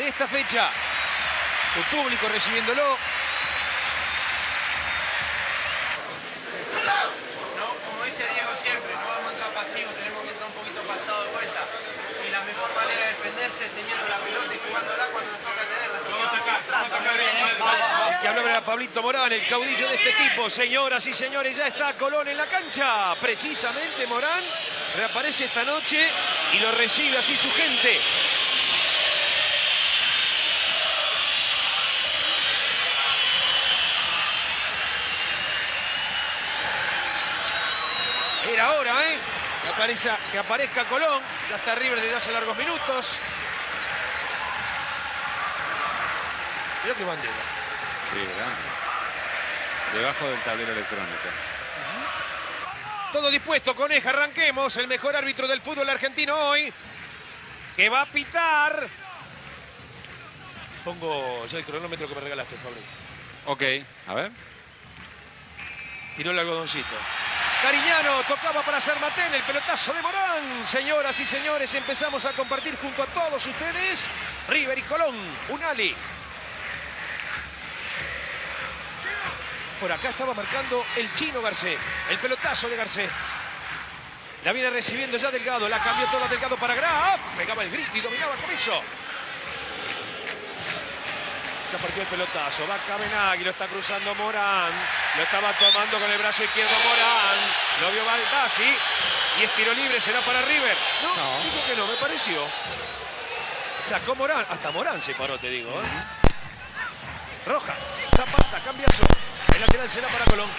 de esta fecha. Su público recibiéndolo. No, como dice Diego siempre, no vamos a entrar pasivos, tenemos que entrar un poquito pasado de vuelta. Y la mejor manera de defenderse es teniendo la pelota y jugándola cuando nos toca tenerla. Que vamos a entrar. El que habló era Pablito Morán, el caudillo de este equipo. Señoras y señores, ya está Colón en la cancha. Precisamente Morán reaparece esta noche y lo recibe así su gente. Que aparezca, que aparezca Colón. Ya está River desde hace largos minutos. Mira qué bandera. Sí, grande. Debajo del tablero electrónico. Todo dispuesto, Coneja, arranquemos. El mejor árbitro del fútbol argentino hoy. Que va a pitar. Pongo ya el cronómetro que me regalaste, Fabri. Ok, a ver. Tiró el algodoncito. Cariñano tocaba para hacer Matén, el pelotazo de Morán. Señoras y señores, empezamos a compartir junto a todos ustedes River y Colón, Unali. Por acá estaba marcando el chino Garcés, el pelotazo de Garcés. La viene recibiendo ya Delgado, la cambió toda Delgado para Graf. Pegaba el grito y dominaba con eso. Ya partió el pelotazo, va Cabenagui, lo está cruzando Morán, lo estaba tomando con el brazo izquierdo Morán, lo vio Baldassi y es tiro libre, será para River. No, No. dijo que no, me pareció. Sacó Morán, hasta Morán se paró, te digo. ¿eh? Rojas, Zapata, cambiazo. El lateral será para Colón.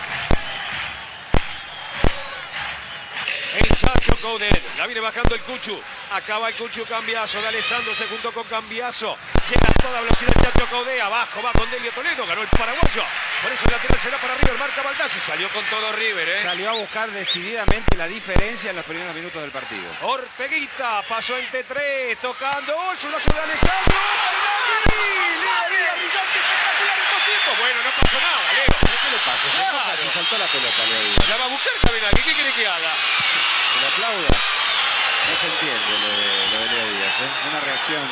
El Chacho Coudet. La viene bajando el Cuchu. Acaba el Cuchu Cambiazo. De Alessandro se juntó con Cambiazo. Llega a toda velocidad el Chacho Coudet. Abajo va con Delio Toledo. Ganó el paraguayo. Por eso el lateral será para River. Marca Baldassi. Salió con todo River, ¿eh? Salió a buscar decididamente la diferencia en los primeros minutos del partido. Orteguita pasó en T3. Tocando. ¡Oh, de Alessandro! Bueno, no pasó nada, Leo. ¿Qué le pasa? Se Claro. si saltó la pelota, Leo. La va a buscar Cabenagui. ¿Qué quiere que haga? Que le aplauda. No se entiende lo de, lo de Leo Díaz, ¿eh? Una reacción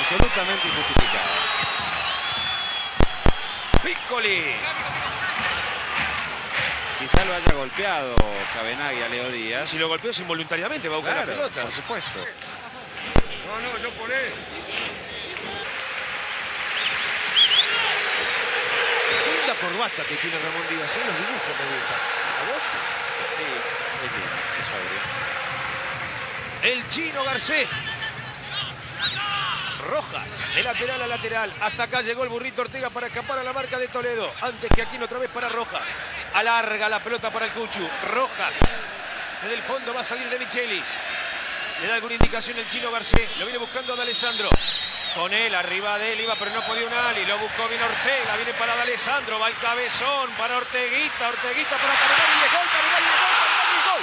absolutamente injustificada. Piccoli. Quizá lo haya golpeado Cabenagui a Leo Díaz. Si lo golpeó es involuntariamente, va a buscar Claro, la pelota. por supuesto. No, no, yo por él. Linda corbata que tiene Ramón Díaz, ¿eh? los dibujos me gusta. ¿A vos? Sí, es lindo, es sobrio. El chino Garcés. Rojas, de lateral a lateral. Hasta acá llegó el burrito Ortega para escapar a la marca de Toledo. Antes que aquí otra vez para Rojas. Alarga la pelota para el Cuchu. Rojas. Desde el fondo va a salir de Michelis. Le da alguna indicación el chino Garcés. Lo viene buscando a Alessandro. Con él, arriba de él iba, pero no podía un Ali. Lo buscó bien Ortega. Viene para Alessandro. Va el cabezón para Orteguita. Orteguita para Carinagui. Y gol, Carinagui, gol, Carinagui, gol.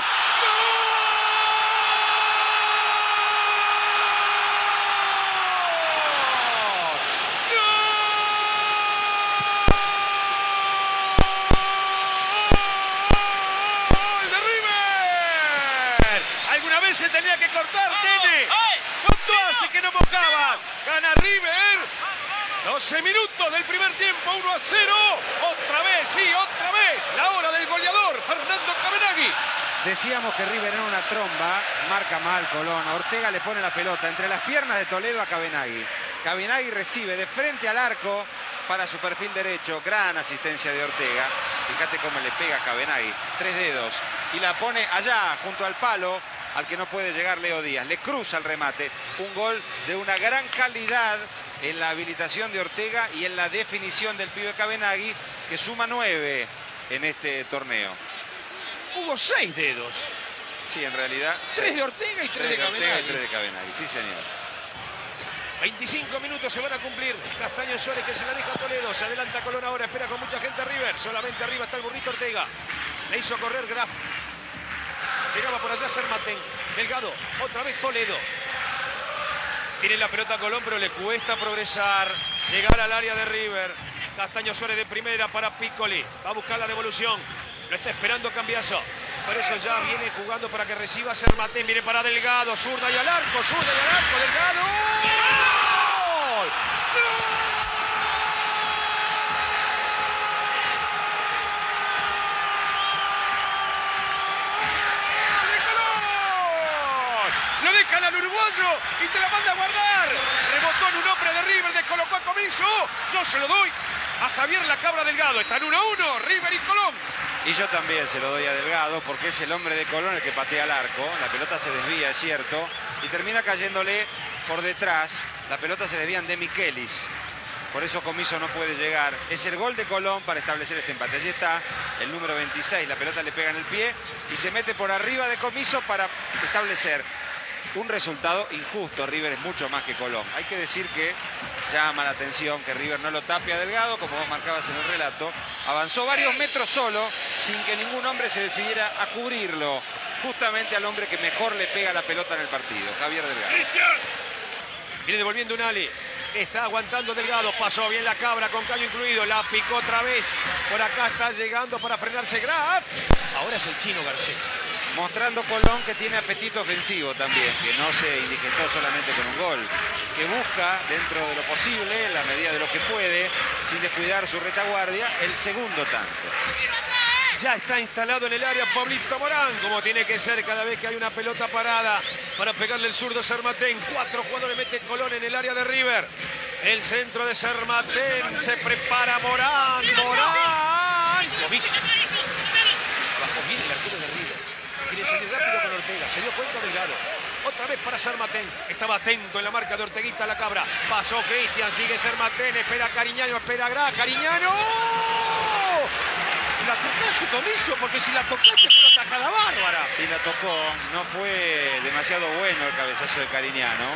¡Gol de River! ¿Alguna vez se tenía que cortar, Nene? ¿Cuánto hace que no mojaba? Gana River. 12 minutos del primer tiempo, 1 a 0. Otra vez, sí, otra vez. La hora del goleador, Fernando Cabenagui. Decíamos que River era una tromba, marca mal Colón. Ortega le pone la pelota entre las piernas de Toledo a Cabenagui. Cabenagui recibe de frente al arco para su perfil derecho. Gran asistencia de Ortega. Fíjate cómo le pega a Cabenagui. Tres dedos. Y la pone allá, junto al palo, al que no puede llegar Leo Díaz. Le cruza el remate. Un gol de una gran calidad en la habilitación de Ortega y en la definición del pibe Cabenagui, que suma nueve en este torneo. Hubo seis dedos. Sí, en realidad. Tres de Ortega y tres Tres de de Ortega y tres de Cabenagui, sí señor. 25 minutos se van a cumplir. Castaño Suárez que se la deja a Toledo. Se adelanta Colón ahora. Espera con mucha gente a River. Solamente arriba está el burrito Ortega. Le hizo correr Graf. Llegaba por allá Sermaten. Delgado. Otra vez Toledo. Tiene la pelota Colón, pero le cuesta progresar. Llegar al área de River. Castaño Suárez de primera para Piccoli. Va a buscar la devolución. Lo está esperando Cambiazo. Por eso ya viene jugando para que reciba Sermaten. Viene para Delgado. Zurda y al arco. Zurda y al arco. Delgado. Y te la manda a guardar. Rebotó en un hombre de River, descolocó a Comiso. Yo se lo doy a Javier La Cabra Delgado. Están 1 a 1, River y Colón. Y yo también se lo doy a Delgado porque es el hombre de Colón el que patea el arco. La pelota se desvía, es cierto, y termina cayéndole por detrás. La pelota se desvía de Michelis. Por eso Comiso no puede llegar. Es el gol de Colón para establecer este empate. Allí está el número 26. La pelota le pega en el pie y se mete por arriba de Comiso para establecer un resultado injusto. River es mucho más que Colón. Hay que decir que llama la atención que River no lo tape a Delgado, como vos marcabas en el relato. Avanzó varios metros solo, sin que ningún hombre se decidiera a cubrirlo. Justamente al hombre que mejor le pega la pelota en el partido, Javier Delgado. Viene devolviendo un Ali. Está aguantando Delgado. Pasó bien la cabra con callo incluido. La picó otra vez. Por acá está llegando para frenarse Graf. Ahora es el chino García. Mostrando Colón que tiene apetito ofensivo también, que no se indigestó solamente con un gol, que busca dentro de lo posible, en la medida de lo que puede, sin descuidar su retaguardia, el segundo tanto. Ya está instalado en el área Pablito Morán, como tiene que ser cada vez que hay una pelota parada para pegarle el zurdo Sermatén. Cuatro jugadores mete Colón en el área de River. El centro de Sermatén se prepara Morán, Morán. Comiso. Bajó bien el arquero. Quiere salir rápido con Ortega. Se dio cuenta Delgado. Otra vez para Sermatén. Estaba atento en la marca de Orteguita la cabra. Pasó Cristian, sigue Sermatén. Espera Cariñano, espera Gra. Cariñano. La tocaste, Comiso, porque si la tocaste fue una tajada bárbara. Sí la tocó, no fue demasiado bueno el cabezazo de Cariñano.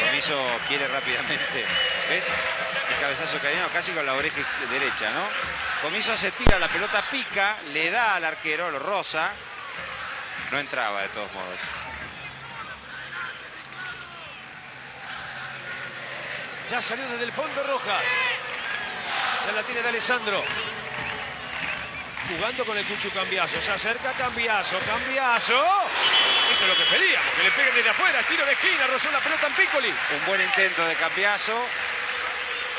Comiso quiere rápidamente. ¿Ves? El cabezazo de Cariñano casi con la oreja derecha, ¿no? Comiso se tira, la pelota pica, le da al arquero, lo roza. No entraba de todos modos. Ya salió desde el fondo Rojas. Ya la tiene de Alessandro. Jugando con el Cucho Cambiazo. Se acerca Cambiazo. Cambiazo. Eso es lo que pedíamos. Que le peguen desde afuera. Tiro de esquina. Rozó la pelota en Piccoli. Un buen intento de Cambiazo.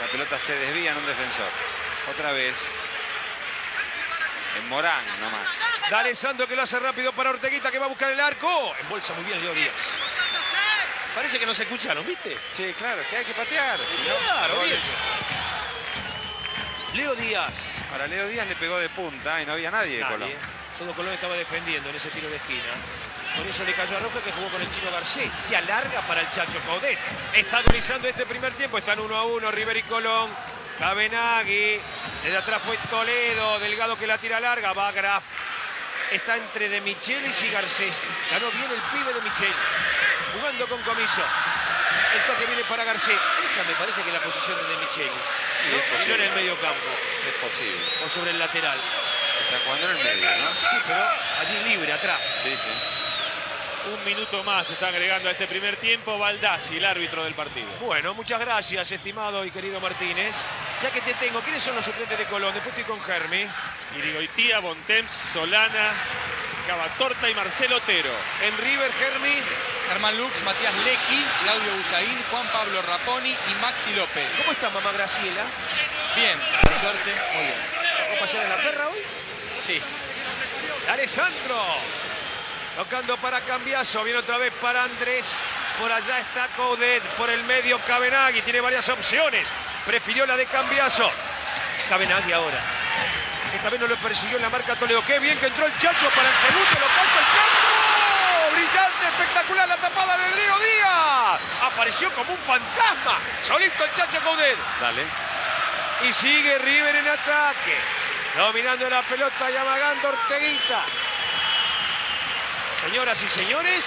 La pelota se desvía en un defensor. Otra vez. En Morán nomás. Da Alessandro que lo hace rápido para Orteguita que va a buscar el arco. Embolsa muy bien Leo Díaz. Parece que no se escucharon, ¿viste? Sí, claro, que hay que patear. si no, Claro, bien. Leo Díaz. Para Leo Díaz le pegó de punta y no había nadie de Nadie. Colón. Todo Colón estaba defendiendo en ese tiro de esquina. Por eso le cayó a Roja que jugó con el chino Garcés. Y alarga para el Chacho Caudet. Está agonizando este primer tiempo. Están 1 a 1 River y Colón. Cabenagui. Desde atrás fue Toledo. Delgado que la tira larga. Va Graf. Está entre De Michelis y Garcés. Ganó bien el pibe de Michelis. Jugando con comiso. El toque viene para Garcés. Esa me parece que es la posición de De Michelis. ¿no? es posible. en el medio campo. Es posible. O sobre el lateral. Está jugando en el medio, ¿no? Sí, pero allí libre, atrás. Sí, sí. Un minuto más está agregando a este primer tiempo Baldassi, el árbitro del partido. Bueno, muchas gracias, estimado y querido Martínez. Ya que te tengo, ¿quiénes son los suplentes de Colón? Después estoy con Germi. Irigoitía, Bontemps, Solana, Cavatorta y Marcelo Otero. En River, Germi. Germán Lux, Matías Lecky, Claudio Busaín, Juan Pablo Raponi y Maxi López. ¿Cómo está mamá Graciela? Bien, por suerte. Muy bien. ¿Sacó pasear a la perra hoy? Sí. Alessandro. Tocando para Cambiaso. Viene otra vez para Andrés. Por allá está Coudet. Por el medio Cabenagui. Tiene varias opciones. Prefirió la de Cambiaso. Cabenagui ahora. Esta vez no lo persiguió en la marca Toledo. Qué bien que entró el Chacho para el segundo. Lo calza el Chacho. Brillante, espectacular la tapada del Leo Díaz. Apareció como un fantasma. Solito el Chacho Coudet. Dale. Y sigue River en ataque. Dominando la pelota y amagando Orteguita. Señoras y señores,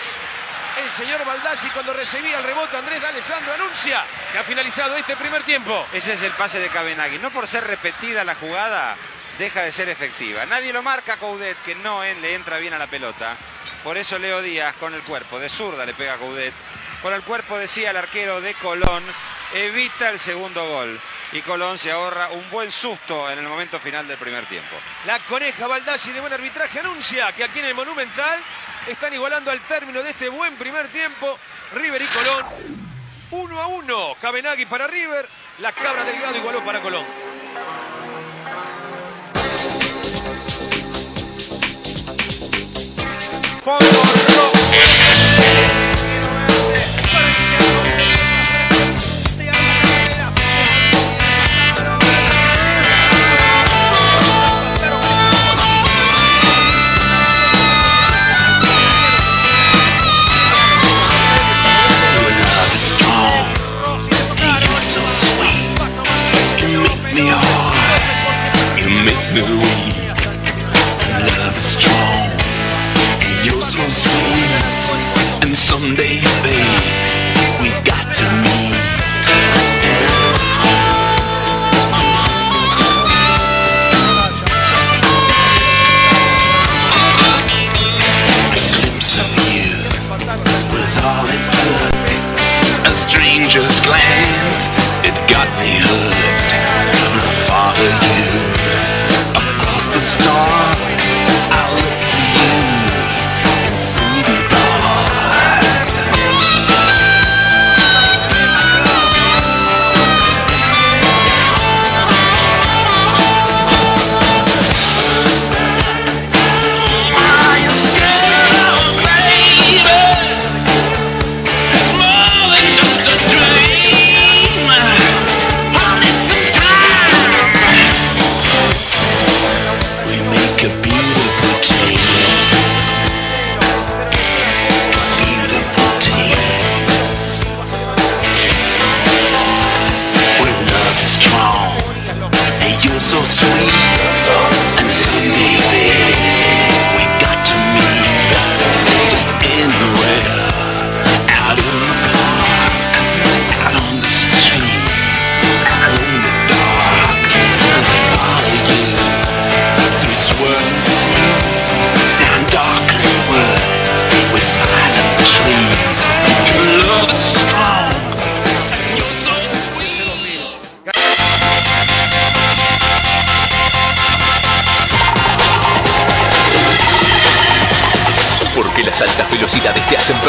el señor Baldassi cuando recibía el rebote Andrés D'Alessandro anuncia que ha finalizado este primer tiempo. Ese es el pase de Cabenagui. No por ser repetida la jugada, deja de ser efectiva. Nadie lo marca Coudet, que no eh, le entra bien a la pelota. Por eso Leo Díaz con el cuerpo de zurda le pega a Coudet. Con el cuerpo decía el arquero de Colón, evita el segundo gol. Y Colón se ahorra un buen susto en el momento final del primer tiempo. La coneja Baldassi de buen arbitraje anuncia que aquí en el Monumental están igualando al término de este buen primer tiempo River y Colón. 1 a 1. Cabenagui para River. La cabra delgado igualó para Colón.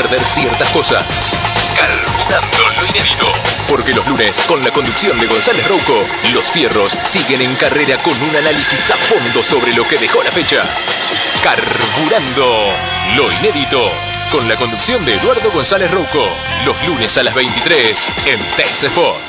Perder ciertas cosas. Carburando lo inédito. Porque los lunes, con la conducción de González Rouco, los fierros siguen en carrera con un análisis a fondo sobre lo que dejó la fecha. Carburando lo inédito. Con la conducción de Eduardo González Rouco. Los lunes a las 23 en Tex Sports.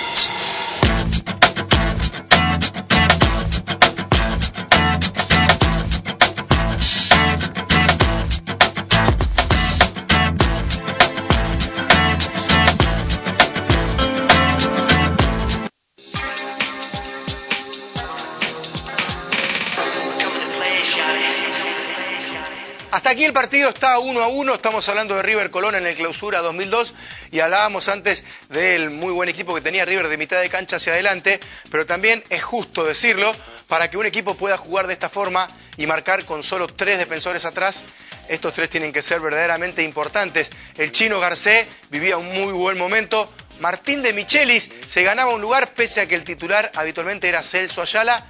El partido está uno a uno. Estamos hablando de River Colón en el clausura 2002 y hablábamos antes del muy buen equipo que tenía River de mitad de cancha hacia adelante, pero también es justo decirlo, para que un equipo pueda jugar de esta forma y marcar con solo tres defensores atrás, estos tres tienen que ser verdaderamente importantes. El chino Garcés vivía un muy buen momento. Martín de Michelis se ganaba un lugar pese a que el titular habitualmente era Celso Ayala.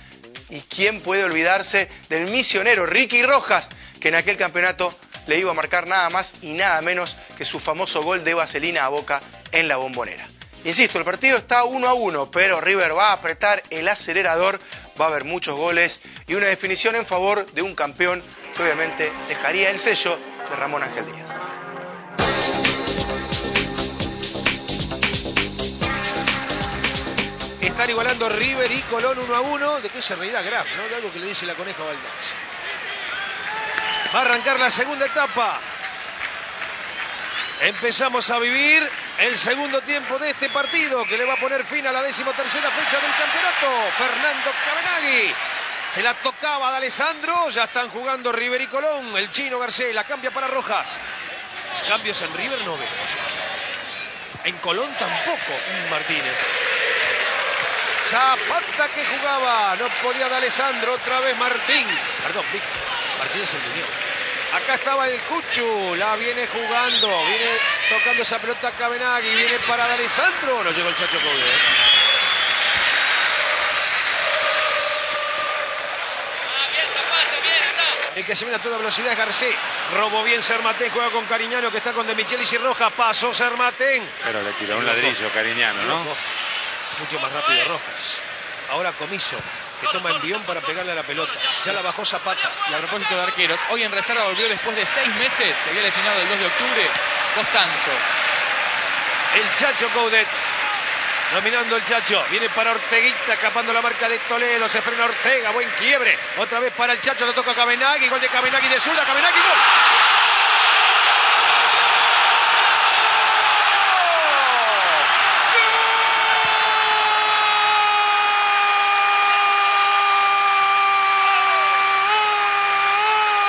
¿Y quién puede olvidarse del misionero Ricky Rojas, que en aquel campeonato le iba a marcar nada más y nada menos que su famoso gol de vaselina a boca en la bombonera? Insisto, el partido está uno a uno, pero River va a apretar el acelerador, va a haber muchos goles y una definición en favor de un campeón que obviamente dejaría el sello de Ramón Ángel Díaz. Igualando River y Colón uno a uno. ¿De qué se reirá Graf, no? De algo que le dice la coneja Valdás. Va a arrancar la segunda etapa. Empezamos a vivir el segundo tiempo de este partido que le va a poner fin a la decimotercera fecha del campeonato. Fernando Cabenagui. Se la tocaba de Alessandro. Ya están jugando River y Colón. El chino Garcés la cambia para Rojas. Cambios en River no veo. En Colón tampoco. Martínez. Zapata que jugaba, no podía de Alessandro, otra vez Martín. Perdón, Víctor. Martínez el Unión. Acá estaba el Cuchu, la viene jugando, viene tocando esa pelota Cabenagui, viene para de Alessandro, no llegó el Chacho Coudet. El que se viene a toda velocidad es Garcés. Robó bien Sermatén, juega con Cariñano que está con De Michelis y Rojas. Pasó Sermatén. Pero le tiró un ladrillo, cariñano, ¿no? Mucho más rápido Rojas. Ahora Comiso, que toma envión para pegarle a la pelota. Ya la bajó Zapata. Y a propósito de arqueros, hoy en reserva volvió después de seis meses, se había lesionado el 2 de octubre, Costanzo. El Chacho Coudet. Dominando el Chacho. Viene para Orteguita, escapando la marca de Toledo. Se frena Ortega. Buen quiebre. Otra vez para el Chacho. Lo toca Cabenagui. Gol de Cabenagui de zurda. Cabenagui.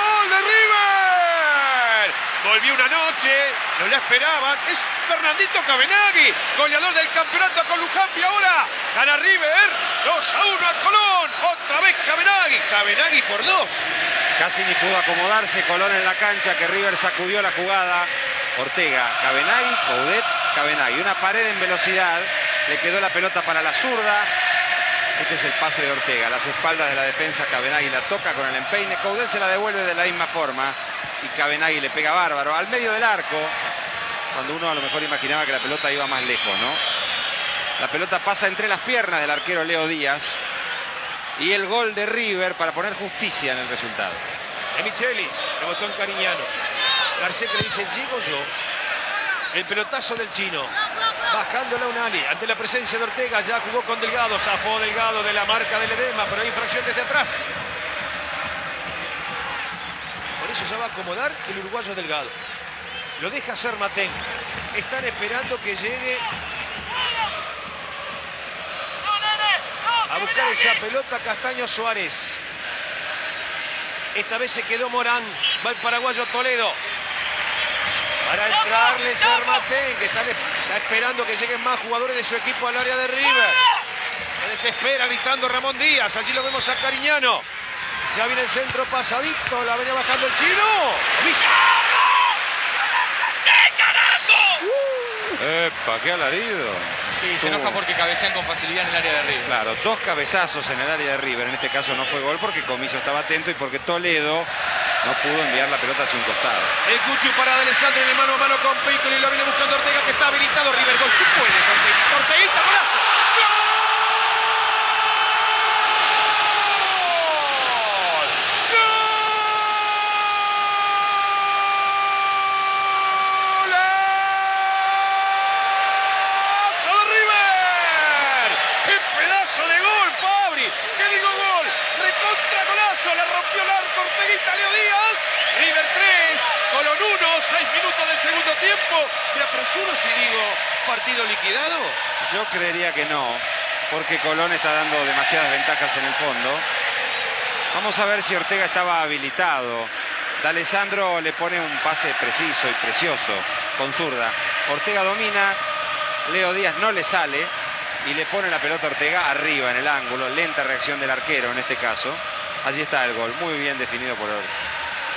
¡Gol de River! Volvió una noche, no la esperaban. Es Fernandito Cabenagui, goleador del campeonato con Luján. ahora gana River 2 a 1 a Colón. Otra vez Cabenagui. Cabenagui por dos. Casi ni pudo acomodarse Colón en la cancha, que River sacudió la jugada. Ortega, Cabenagui, Coudet Cabenagui. Una pared en velocidad, le quedó la pelota para la zurda. Este es el pase de Ortega, las espaldas de la defensa, Cabenagui la toca con el empeine, Caudel se la devuelve de la misma forma y Cabenagui le pega bárbaro al medio del arco, cuando uno a lo mejor imaginaba que la pelota iba más lejos, ¿no? La pelota pasa entre las piernas del arquero Leo Díaz y el gol de River para poner justicia en el resultado. De Michelis, rebotó en Cariñano. Garcés que le dice, llego yo. El pelotazo del chino. Bajándola Unali. Ante la presencia de Ortega, ya jugó con Delgado. Zafó Delgado de la marca del edema, pero hay infracción desde atrás. Por eso se va a acomodar el uruguayo Delgado. Lo deja hacer Matén. Están esperando que llegue a buscar esa pelota Castaño Suárez. Esta vez se quedó Morán. Va el paraguayo Toledo. Para entrarle Sarmatén, que está, esperando que lleguen más jugadores de su equipo al área de River. Se desespera gritando Ramón Díaz. Allí lo vemos a Cariñano. Ya viene el centro pasadito. La venía bajando el chino. ¡Epa, qué alarido! Y se enoja porque cabecean con facilidad en el área de River. Claro, dos cabezazos en el área de River. En este caso no fue gol porque Comiso estaba atento y porque Toledo no pudo enviar la pelota hacia un costado. El Cuchu para de Alessandro en el mano a mano con Piccoli. Lo viene buscando Ortega que está habilitado. River gol. Tú puedes, Ortega. Orteguita, golazo. ¿Me apresuro si digo partido liquidado? Yo creería que no, porque Colón está dando demasiadas ventajas en el fondo. Vamos a ver si Ortega estaba habilitado. D'Alessandro le pone un pase preciso y precioso con zurda. Ortega domina, Leo Díaz no le sale y le pone la pelota a Ortega arriba en el ángulo. Lenta reacción del arquero en este caso. Allí está el gol, muy bien definido por,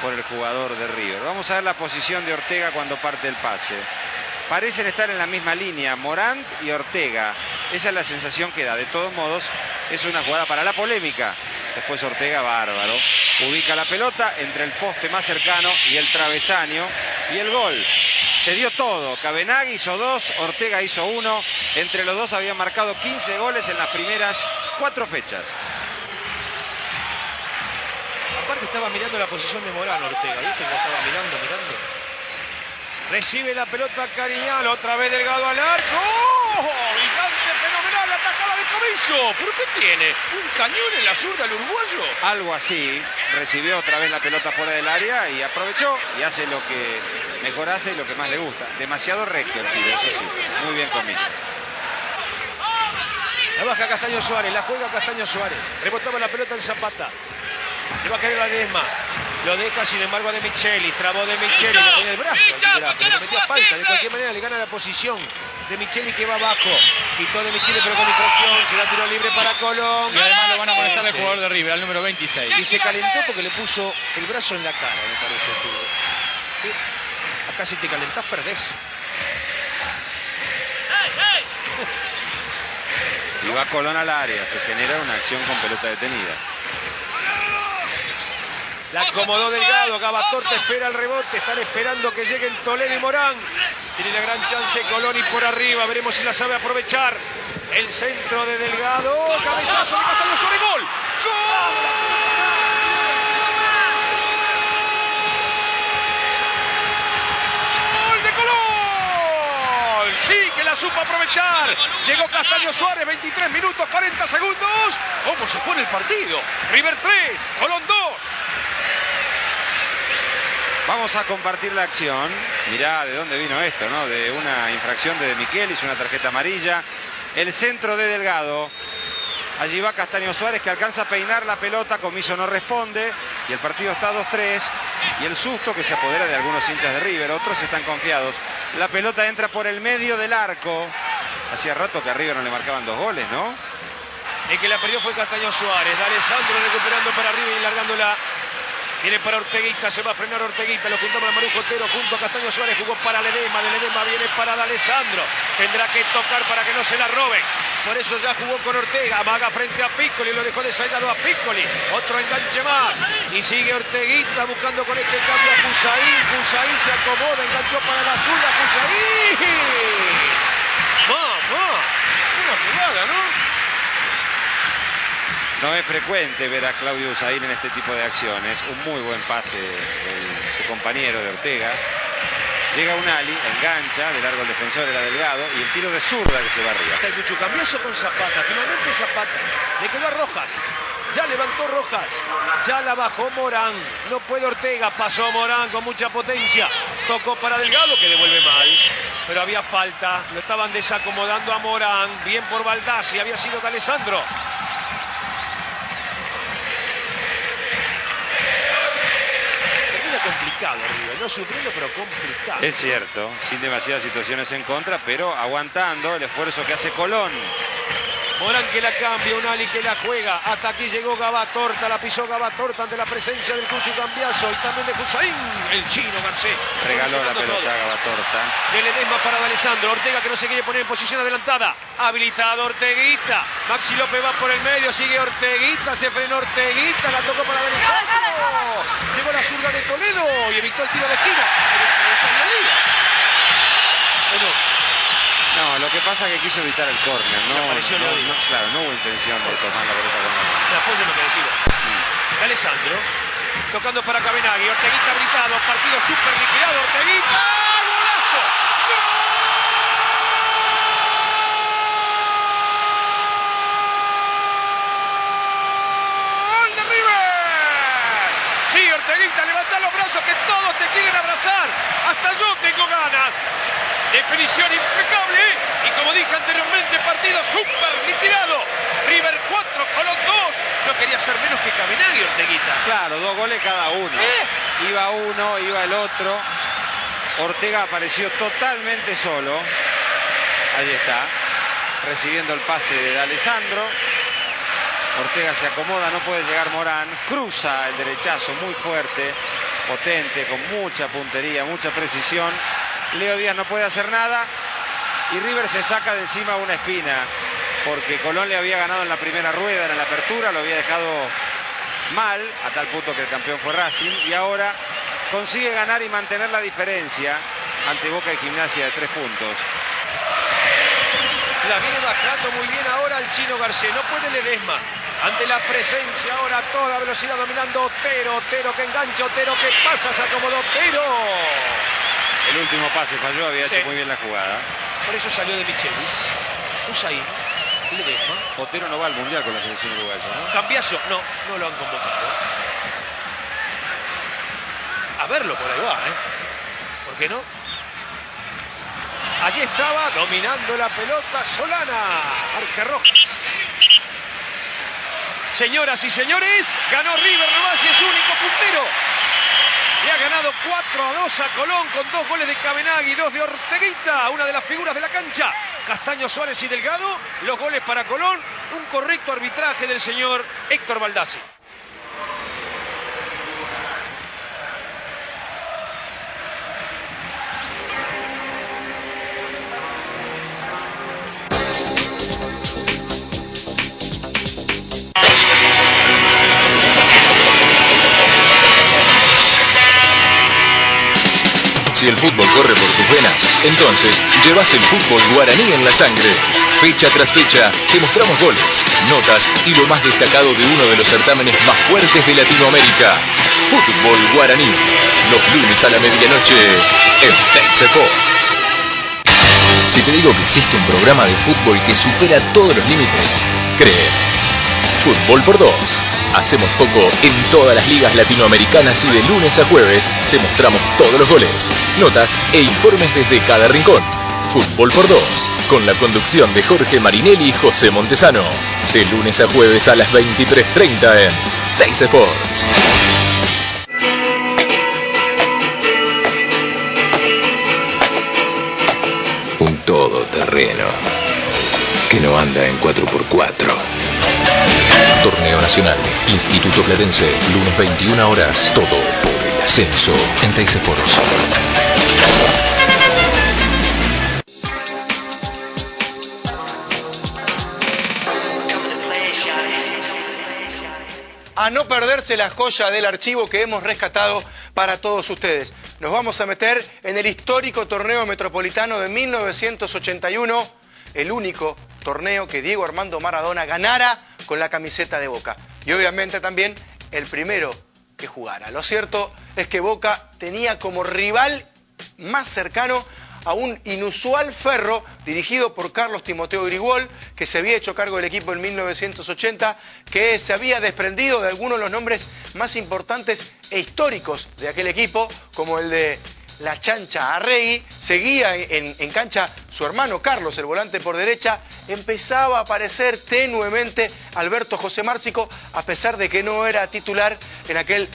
por el jugador de River. Vamos a ver la posición de Ortega cuando parte el pase. Parecen estar en la misma línea, Morant y Ortega. Esa es la sensación que da. De todos modos, es una jugada para la polémica. Después Ortega, bárbaro. Ubica la pelota entre el poste más cercano y el travesaño. Y el gol. Se dio todo. Cabenagui hizo dos, Ortega hizo uno. Entre los dos habían marcado 15 goles en las primeras cuatro fechas. Aparte estaba mirando la posición de Morán Ortega, ¿viste? Que estaba mirando, mirando. Recibe la pelota Cariñano, otra vez Delgado al arco. ¡Oh! Comiso. ¿Pero qué tiene? ¿Un cañón en la zurda el uruguayo? Algo así. Recibió otra vez la pelota fuera del área y aprovechó y hace lo que mejor hace y lo que más le gusta. Demasiado recto el tiro, eso sí. Muy bien comiso. La baja Castaño Suárez, la juega Castaño Suárez. Rebotaba la pelota en Zapata. Le va a caer la desma. Lo deja, sin embargo, a De Micheli. Trabó De Micheli. Le pone el brazo. Le metió falta. De cualquier manera le gana la posición. De Micheli que va abajo. Quitó De Micheli pero con infracción. Se la tiró libre para Colón. Y además lo van a molestar el jugador de River, al número 26. Y se calentó porque le puso el brazo en la cara, me parece. ¿Sí? Acá si te calentás, perdés. Y va Colón al área. Se genera una acción con pelota detenida. La acomodó Delgado, Gabatorte espera el rebote, están esperando que lleguen Toledo y Morán. Tiene la gran chance Colón y por arriba, veremos si la sabe aprovechar. El centro de Delgado, cabezazo de Castaño sobre gol. ¡Gol! Sí, que la supo aprovechar. Llegó Castaño Suárez, 23 minutos, 40 segundos. ¿Cómo se pone el partido? River 3, Colón 2. Vamos a compartir la acción. Mirá de dónde vino esto, ¿no? De una infracción de, de Michelis, una tarjeta amarilla. El centro de Delgado. Allí va Castaño Suárez que alcanza a peinar la pelota, Comiso no responde y el partido está 2-3 y el susto que se apodera de algunos hinchas de River, otros están confiados. La pelota entra por el medio del arco. Hacía rato que a River no le marcaban dos goles, ¿no? El que la perdió fue Castaño Suárez. Alessandro recuperando para arriba y largándola Viene para Orteguita, se va a frenar Orteguita, lo juntó para Marujo Otero, junto a Castaño Suárez, jugó para Ledema, de Ledema viene para D'Alessandro, tendrá que tocar para que no se la roben, por eso ya jugó con Ortega, amaga frente a Piccoli, lo dejó desayunado a Piccoli, otro enganche más, y sigue Orteguita buscando con este cambio a Pusaín, Pusaín se acomoda, enganchó para la suya, Pusaín, mamá, una jugada, ¿no? No es frecuente ver a Claudio Usain en este tipo de acciones. Un muy buen pase del su compañero de Ortega. Llega un Ali, engancha, de largo el defensor era delgado, y el tiro de zurda que se va arriba. Está el Cambiaso con Zapata. Finalmente Zapata. Le quedó a Rojas. Ya levantó Rojas. Ya la bajó Morán. No puede Ortega. Pasó Morán con mucha potencia. Tocó para Delgado que devuelve mal. Pero había falta. Lo estaban desacomodando a Morán. Bien por Baldassi. Había sido de Alessandro. No sufriendo, pero complicado. Es cierto, sin demasiadas situaciones en contra, pero aguantando el esfuerzo que hace Colón. Morán que la cambia, un Ali que la juega. Hasta aquí llegó Gabatorta, la pisó Gabatorta ante la presencia del Cucho Cambiaso y también de Hussein, el chino Garcés. Regaló la pelota todo. a Gabatorta. De Ledesma para D'Alessandro. Ortega que no se quiere poner en posición adelantada. Habilitado Orteguita. Maxi López va por el medio. Sigue Orteguita. Se frenó Orteguita. La tocó para D'Alessandro. Llegó la zurda de Toledo y evitó el tiro de esquina. Pero se. No, lo que pasa es que quiso evitar el córner. No, no, claro, no hubo intención de tomar la pelota con la mano. Apoyo lo que decimos. De Alessandro. Tocando para Cabenagui. Orteguita habilitado. Partido súper liquidado. Orteguita. ¡Golazo! ¡Gol de River! Sí, Orteguita, levanta los brazos que todos te quieren abrazar. Hasta yo tengo ganas. Definición impecable. Y como dije anteriormente, partido súper liquidado. River 4, Colón 2. No quería ser menos que Cabenagui, Orteguita. Claro, dos goles cada uno. Eh. Iba uno, iba el otro. Ortega apareció totalmente solo. Ahí está. Recibiendo el pase de Alessandro. Ortega se acomoda, no puede llegar Morán. Cruza el derechazo muy fuerte, potente, con mucha puntería, mucha precisión. Leo Díaz no puede hacer nada. Y River se saca de encima una espina. Porque Colón le había ganado en la primera rueda, en la apertura, lo había dejado mal, a tal punto que el campeón fue Racing, y ahora consigue ganar y mantener la diferencia ante Boca y Gimnasia de tres puntos. La viene bajando muy bien ahora el chino Garcés. No puede Ledesma. Ante la presencia ahora a toda velocidad dominando Otero. Otero que engancha, Otero que pasa, se acomodó Otero. El último pase falló, había Sí. hecho muy bien la jugada. Por eso salió de Michelis. Usain, Ledesma. Otero no va al Mundial con la selección uruguaya, ¿no? Cambiazo, no, no lo han convocado. A verlo por ahí va, ¿eh? ¿Por qué no? Allí estaba dominando la pelota Solana, Arque Rojas. Señoras y señores, ganó River nomás y es único puntero. Ha ganado 4 a 2 a Colón con dos goles de Cabenagui, dos de Orteguita, una de las figuras de la cancha. Castaño Suárez y Delgado, los goles para Colón, un correcto arbitraje del señor Héctor Baldassi. Si el fútbol corre por tus venas, entonces llevas el fútbol guaraní en la sangre. Fecha tras fecha, te mostramos goles, notas y lo más destacado de uno de los certámenes más fuertes de Latinoamérica. Fútbol guaraní. Los lunes a la medianoche en Tex Sports. Si te digo que existe un programa de fútbol que supera todos los límites, cree. Fútbol por dos. Hacemos foco en todas las ligas latinoamericanas y de lunes a jueves te mostramos todos los goles, notas e informes desde cada rincón. Fútbol por dos, con la conducción de Jorge Marinelli y José Montesano. De lunes a jueves a las 23.30 en Teis Sports. Un todoterreno que no anda en 4x4. Nacional. Instituto Platense, lunes 21 horas. Todo por el ascenso en Teis a no perderse la joya del archivo que hemos rescatado para todos ustedes. Nos vamos a meter en el histórico torneo metropolitano de 1981, el único torneo que Diego Armando Maradona ganara con la camiseta de Boca. Y obviamente también el primero que jugara. Lo cierto es que Boca tenía como rival más cercano a un inusual ferro dirigido por Carlos Timoteo Grigol, que se había hecho cargo del equipo en 1980, que se había desprendido de algunos de los nombres más importantes e históricos de aquel equipo, como el de la chancha Arregui, seguía en, cancha su hermano Carlos, el volante por derecha, empezaba a aparecer tenuemente Alberto José Márcico, a pesar de que no era titular en aquel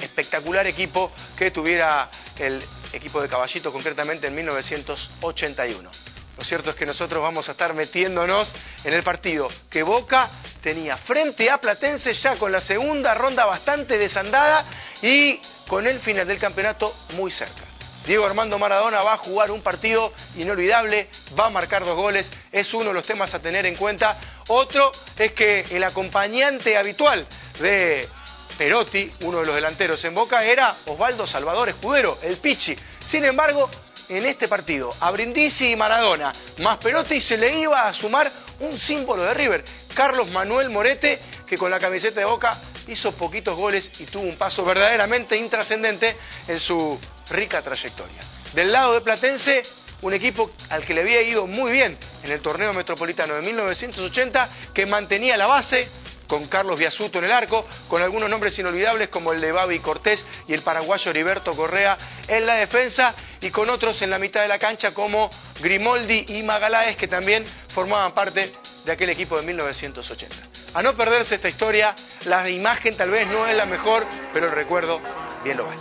espectacular equipo que tuviera el equipo de Caballito, concretamente en 1981. Lo cierto es que nosotros vamos a estar metiéndonos en el partido que Boca tenía frente a Platense ya con la segunda ronda bastante desandada y con el final del campeonato muy cerca. Diego Armando Maradona va a jugar un partido inolvidable, va a marcar dos goles, es uno de los temas a tener en cuenta. Otro es que el acompañante habitual de Perotti, uno de los delanteros en Boca, era Osvaldo Salvador Escudero, el Pichi. Sin embargo, en este partido, a Brindisi y Maradona, más Perotti, se le iba a sumar un símbolo de River, Carlos Manuel Morete, que con la camiseta de Boca hizo poquitos goles y tuvo un paso verdaderamente intrascendente en su rica trayectoria. Del lado de Platense, un equipo al que le había ido muy bien en el torneo metropolitano de 1980, que mantenía la base, con Carlos Biasuto en el arco, con algunos nombres inolvidables como el de Babi Cortés y el paraguayo Heriberto Correa en la defensa y con otros en la mitad de la cancha como Grimoldi y Magaláes que también formaban parte de aquel equipo de 1980. A no perderse esta historia, la imagen tal vez no es la mejor, pero el recuerdo bien lo vale.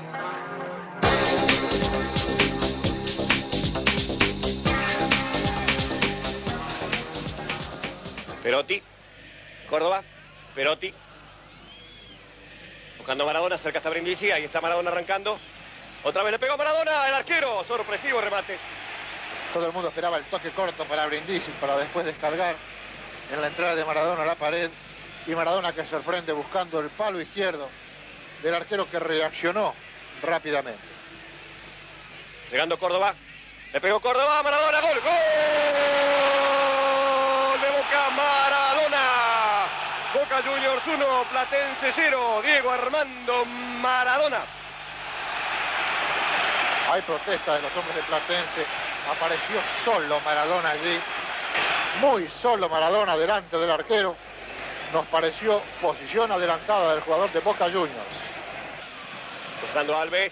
Perotti, Córdoba, Perotti. Buscando a Maradona, cerca está Brindisi, ahí está Maradona arrancando. Otra vez le pegó Maradona, el arquero, sorpresivo remate. Todo el mundo esperaba el toque corto para Brindisi, para después descargar en la entrada de Maradona a la pared. Y Maradona que sorprende buscando el palo izquierdo del arquero que reaccionó rápidamente. Llegando Córdoba, le pegó Córdoba, Maradona, gol, gol de Boca, Maradona. Boca Juniors 1, Platense 0, Diego Armando Maradona. Hay protesta de los hombres de Platense. Apareció solo Maradona allí. Muy solo Maradona delante del arquero. Nos pareció posición adelantada del jugador de Boca Juniors. Buscando Alves.